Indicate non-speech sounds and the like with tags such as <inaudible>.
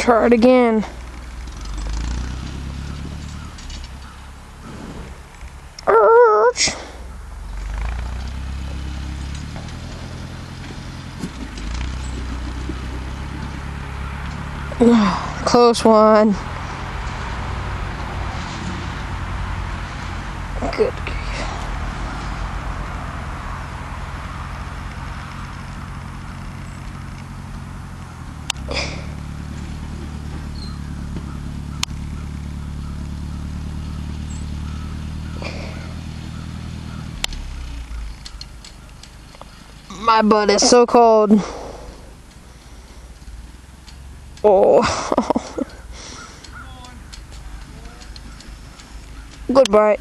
Try it again. Ouch. <sighs> Close one. Good My butt is so cold. Oh. <laughs> Goodbye.